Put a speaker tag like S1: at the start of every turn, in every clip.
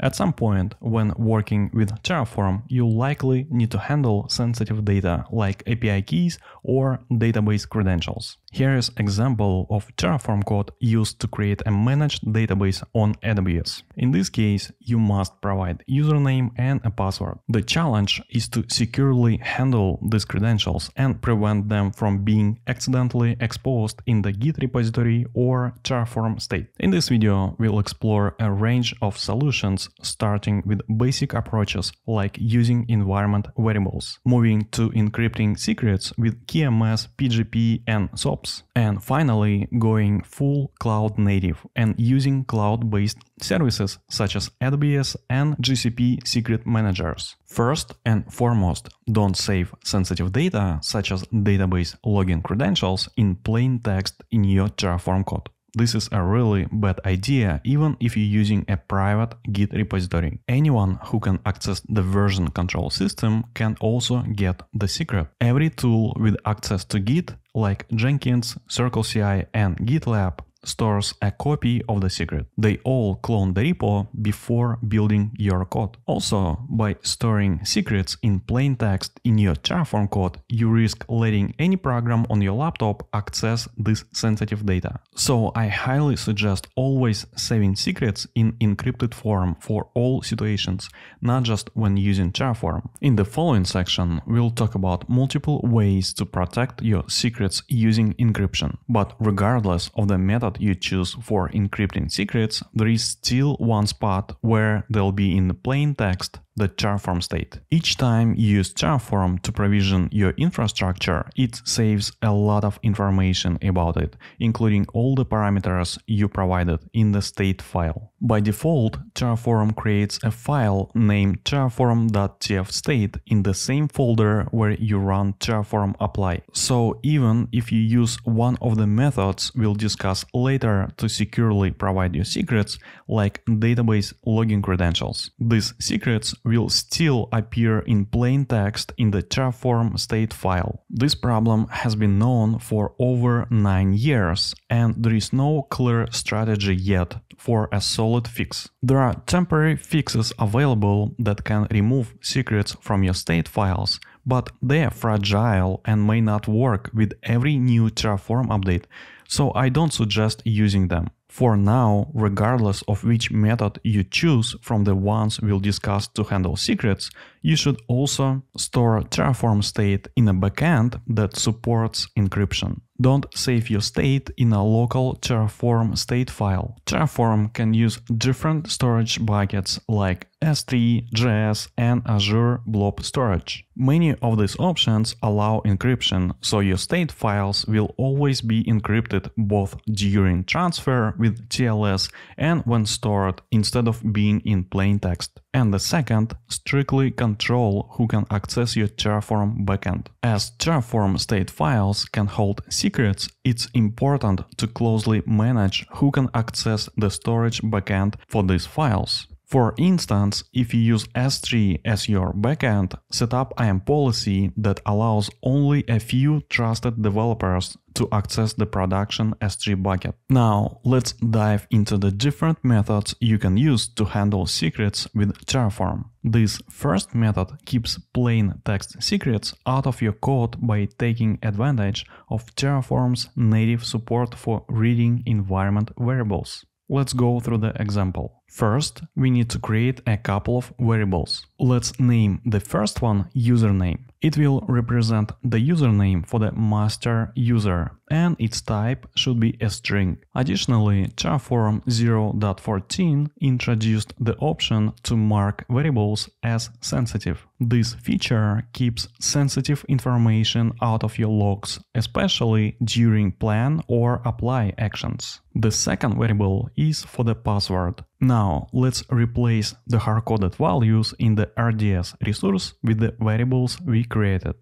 S1: At some point, when working with Terraform, you'll likely need to handle sensitive data like API keys or database credentials. Here is example of Terraform code used to create a managed database on AWS. In this case, you must provide username and a password. The challenge is to securely handle these credentials and prevent them from being accidentally exposed in the Git repository or Terraform state. In this video, we'll explore a range of solutions starting with basic approaches like using environment variables, moving to encrypting secrets with KMS, PGP and SOPS and finally, going full cloud native and using cloud-based services such as AWS and GCP secret managers. First and foremost, don't save sensitive data such as database login credentials in plain text in your Terraform code. This is a really bad idea even if you're using a private Git repository. Anyone who can access the version control system can also get the secret. Every tool with access to Git like Jenkins, CircleCI and GitLab stores a copy of the secret. They all clone the repo before building your code. Also, by storing secrets in plain text in your Terraform code, you risk letting any program on your laptop access this sensitive data. So I highly suggest always saving secrets in encrypted form for all situations, not just when using Terraform. In the following section, we'll talk about multiple ways to protect your secrets using encryption. But regardless of the method you choose for encrypting secrets, there is still one spot where they'll be in the plain text the Terraform state. Each time you use Terraform to provision your infrastructure, it saves a lot of information about it, including all the parameters you provided in the state file. By default, Terraform creates a file named terraform.tfstate in the same folder where you run Terraform apply. So even if you use one of the methods we'll discuss later to securely provide your secrets, like database login credentials, these secrets will still appear in plain text in the Terraform state file. This problem has been known for over 9 years and there is no clear strategy yet for a solid fix. There are temporary fixes available that can remove secrets from your state files, but they are fragile and may not work with every new Terraform update, so I don't suggest using them. For now, regardless of which method you choose from the ones we'll discuss to handle secrets, you should also store Terraform state in a backend that supports encryption. Don't save your state in a local Terraform state file. Terraform can use different storage buckets like S3, GCS and Azure Blob Storage. Many of these options allow encryption, so your state files will always be encrypted both during transfer with TLS and when stored instead of being in plain text and the second, strictly control who can access your Terraform backend. As Terraform state files can hold secrets, it's important to closely manage who can access the storage backend for these files. For instance, if you use S3 as your backend, set up IAM policy that allows only a few trusted developers to access the production S3 bucket. Now, let's dive into the different methods you can use to handle secrets with Terraform. This first method keeps plain text secrets out of your code by taking advantage of Terraform's native support for reading environment variables. Let's go through the example. First, we need to create a couple of variables. Let's name the first one username. It will represent the username for the master user and its type should be a string. Additionally, Terraform 0.14 introduced the option to mark variables as sensitive. This feature keeps sensitive information out of your logs, especially during plan or apply actions. The second variable is for the password. Now let's replace the hard-coded values in the RDS resource with the variables we created.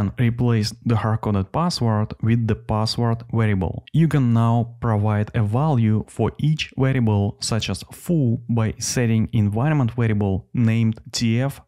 S1: Then replace the hard-coded password with the password variable. You can now provide a value for each variable such as foo by setting environment variable named tf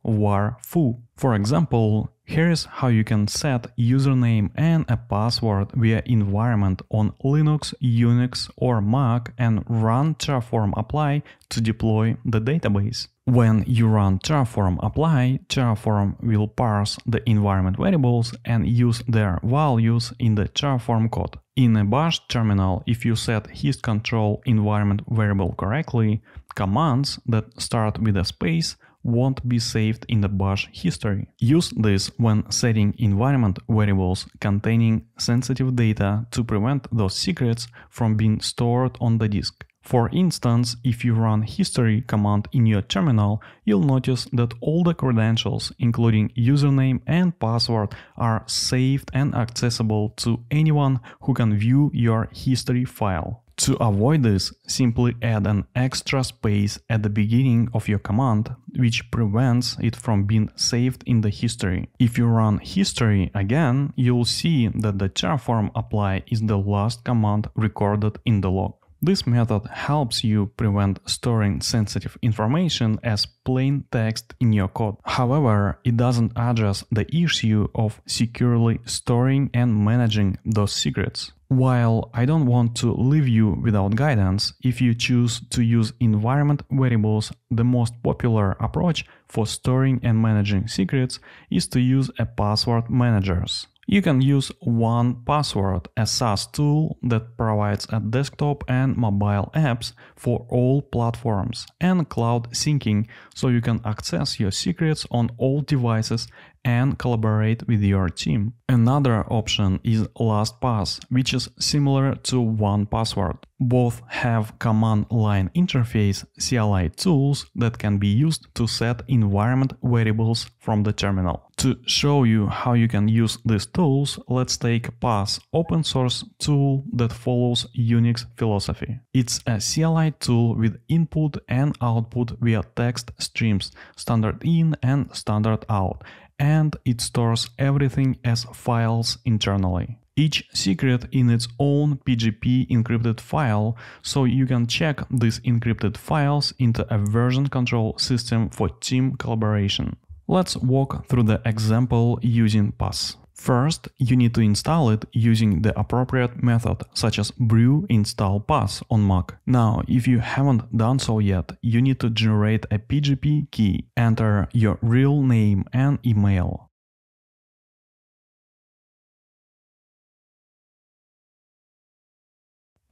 S1: foo. For example, Here's how you can set username and a password via environment on Linux, Unix or Mac and run Terraform apply to deploy the database. When you run Terraform apply, Terraform will parse the environment variables and use their values in the Terraform code. In a bash terminal, if you set HISTCONTROL environment variable correctly, commands that start with a space won't be saved in the bash history. Use this when setting environment variables containing sensitive data to prevent those secrets from being stored on the disk. For instance, if you run history command in your terminal, you'll notice that all the credentials, including username and password, are saved and accessible to anyone who can view your history file. To avoid this, simply add an extra space at the beginning of your command, which prevents it from being saved in the history. If you run history again, you'll see that the terraform apply is the last command recorded in the log. This method helps you prevent storing sensitive information as plain text in your code. However, it doesn't address the issue of securely storing and managing those secrets. While I don't want to leave you without guidance, if you choose to use environment variables, the most popular approach for storing and managing secrets is to use a password managers. You can use 1Password, a SaaS tool that provides a desktop and mobile apps for all platforms, and cloud syncing so you can access your secrets on all devices and collaborate with your team. Another option is LastPass, which is similar to 1Password. Both have command line interface CLI tools that can be used to set environment variables from the terminal. To show you how you can use these tools, let's take Pass open source tool that follows Unix philosophy. It's a CLI tool with input and output via text streams, standard in and standard out, and it stores everything as files internally. Each secret in its own PGP encrypted file, so you can check these encrypted files into a version control system for team collaboration. Let's walk through the example using Pass. First, you need to install it using the appropriate method, such as brew install pass on Mac. Now, if you haven't done so yet, you need to generate a PGP key, enter your real name and email.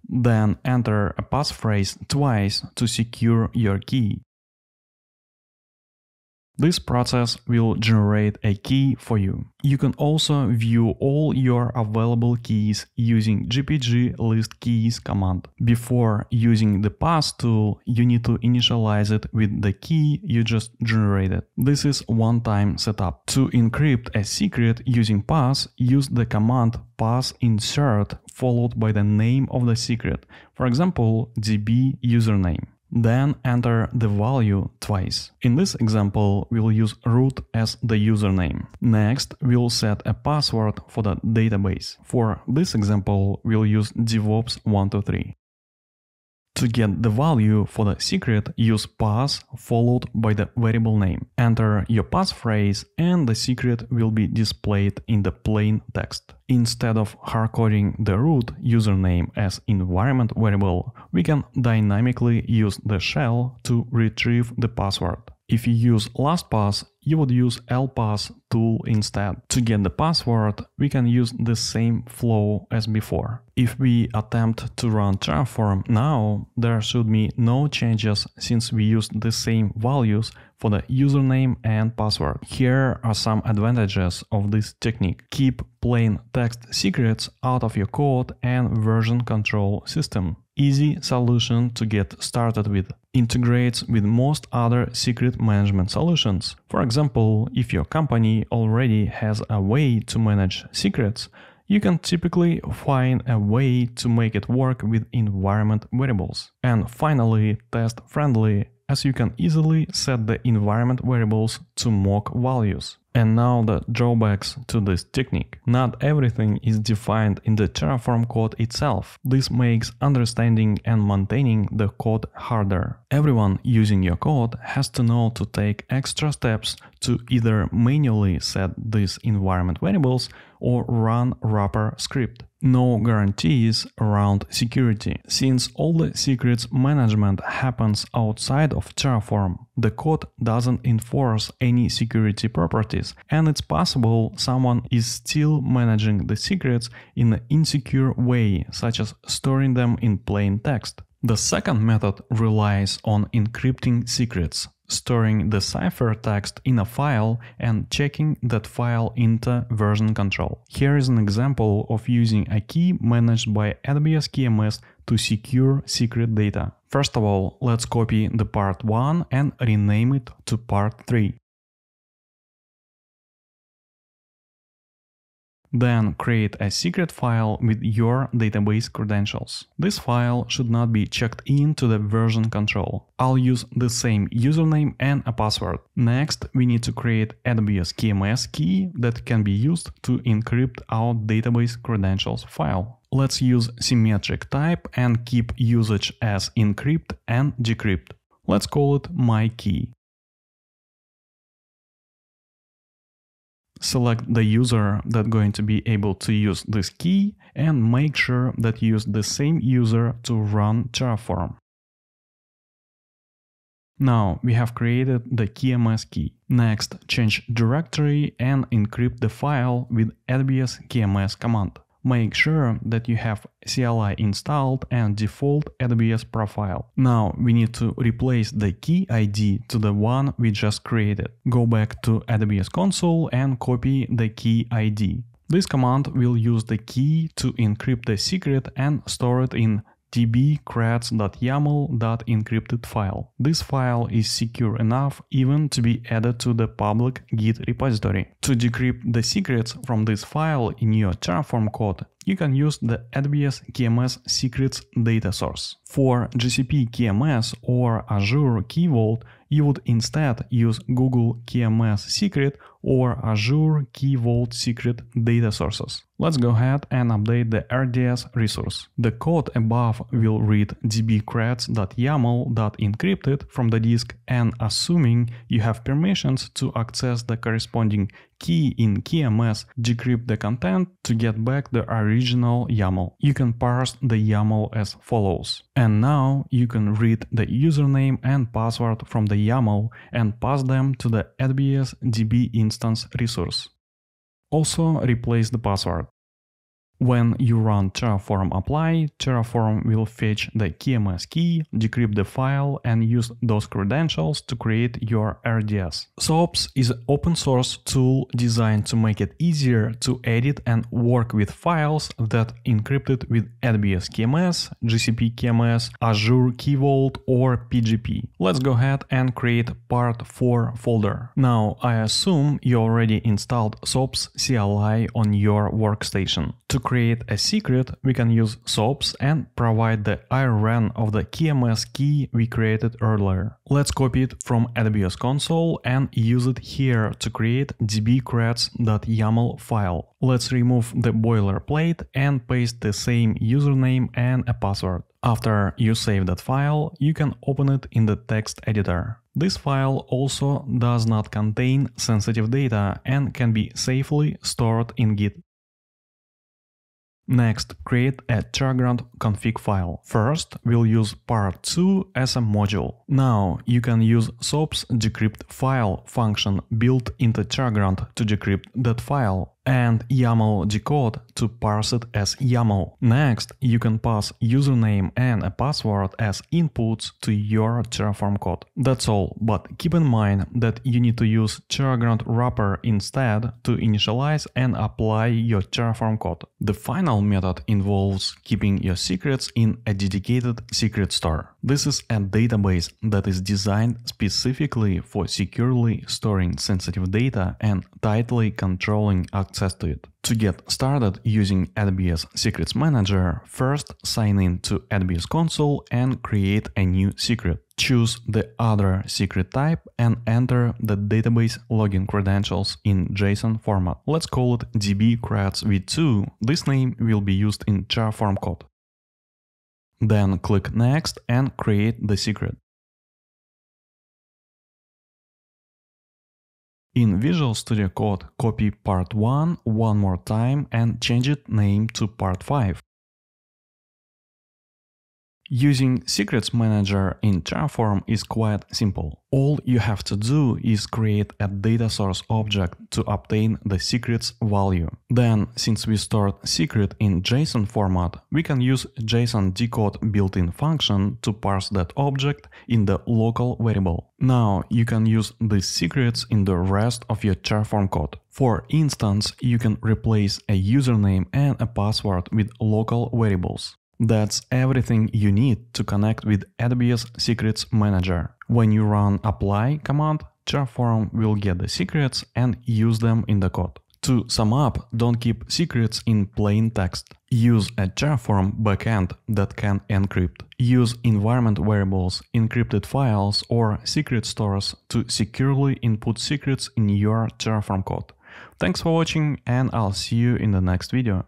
S1: Then enter a passphrase twice to secure your key. This process will generate a key for you. You can also view all your available keys using gpg list keys command. Before using the pass tool, you need to initialize it with the key you just generated. This is one-time setup. To encrypt a secret using pass, use the command pass insert followed by the name of the secret, for example db username. Then enter the value twice. In this example, we'll use root as the username. Next, we'll set a password for the database. For this example, we'll use DevOps123. To get the value for the secret, use pass followed by the variable name. Enter your passphrase and the secret will be displayed in the plain text. Instead of hardcoding the root username as environment variable, we can dynamically use the shell to retrieve the password. If you use LastPass, you would use LPass tool instead. To get the password, we can use the same flow as before. If we attempt to run Terraform now, there should be no changes since we used the same values for the username and password. Here are some advantages of this technique. Keep plain text secrets out of your code and version control system easy solution to get started with. Integrates with most other secret management solutions. For example, if your company already has a way to manage secrets, you can typically find a way to make it work with environment variables. And finally, test friendly as you can easily set the environment variables to mock values. And now the drawbacks to this technique. Not everything is defined in the Terraform code itself. This makes understanding and maintaining the code harder. Everyone using your code has to know to take extra steps to either manually set these environment variables or run wrapper script. No guarantees around security. Since all the secrets management happens outside of Terraform, the code doesn't enforce any security properties and it's possible someone is still managing the secrets in an insecure way, such as storing them in plain text. The second method relies on encrypting secrets storing the ciphertext in a file and checking that file into version control. Here is an example of using a key managed by AWS KMS to secure secret data. First of all, let's copy the part 1 and rename it to part 3. Then create a secret file with your database credentials. This file should not be checked into the version control. I'll use the same username and a password. Next, we need to create AWS KMS key that can be used to encrypt our database credentials file. Let's use symmetric type and keep usage as encrypt and decrypt. Let's call it my key. Select the user that going to be able to use this key and make sure that you use the same user to run Terraform. Now we have created the KMS key. Next, change directory and encrypt the file with AWS KMS command. Make sure that you have CLI installed and default AWS profile. Now we need to replace the key ID to the one we just created. Go back to AWS console and copy the key ID. This command will use the key to encrypt the secret and store it in dbcreds.yaml.encrypted file. This file is secure enough even to be added to the public Git repository. To decrypt the secrets from this file in your Terraform code, you can use the AWS KMS secrets data source. For GCP KMS or Azure Key Vault, you would instead use Google KMS secret or Azure Key Vault secret data sources. Let's go ahead and update the RDS resource. The code above will read dbcreds.yaml.encrypted from the disk and assuming you have permissions to access the corresponding key in KMS, decrypt the content to get back the original YAML. You can parse the YAML as follows. And now you can read the username and password from the YAML and pass them to the AWS DB instance resource. Also replace the password. When you run Terraform apply, Terraform will fetch the KMS key, decrypt the file and use those credentials to create your RDS. SOPS is an open source tool designed to make it easier to edit and work with files that encrypted with AWS KMS, GCP KMS, Azure Key Vault or PGP. Let's go ahead and create part 4 folder. Now I assume you already installed SOPS CLI on your workstation. To create a secret, we can use SOPS and provide the ARN of the KMS key we created earlier. Let's copy it from AWS console and use it here to create dbcreds.yaml file. Let's remove the boilerplate and paste the same username and a password. After you save that file, you can open it in the text editor. This file also does not contain sensitive data and can be safely stored in Git. Next, create a Terragrunt config file. First, we'll use part 2 as a module. Now, you can use SOPS decrypt file function built into Terragrunt to decrypt that file and YAML decode to parse it as YAML. Next, you can pass username and a password as inputs to your Terraform code. That's all, but keep in mind that you need to use Terragrunt wrapper instead to initialize and apply your Terraform code. The final method involves keeping your secrets in a dedicated secret store. This is a database that is designed specifically for securely storing sensitive data and tightly controlling access access to it. To get started using AWS Secrets Manager, first sign in to AWS console and create a new secret. Choose the other secret type and enter the database login credentials in JSON format. Let's call it dbcreds v2. This name will be used in Terraform code. Then click Next and create the secret. In Visual Studio Code, copy part 1 one more time and change its name to part 5. Using Secrets Manager in Terraform is quite simple. All you have to do is create a data source object to obtain the secrets value. Then, since we stored secret in JSON format, we can use JSON decode built-in function to parse that object in the local variable. Now, you can use these secrets in the rest of your Terraform code. For instance, you can replace a username and a password with local variables. That's everything you need to connect with AWS Secrets Manager. When you run apply command, Terraform will get the secrets and use them in the code. To sum up, don't keep secrets in plain text. Use a Terraform backend that can encrypt. Use environment variables, encrypted files, or secret stores to securely input secrets in your Terraform code. Thanks for watching and I'll see you in the next video.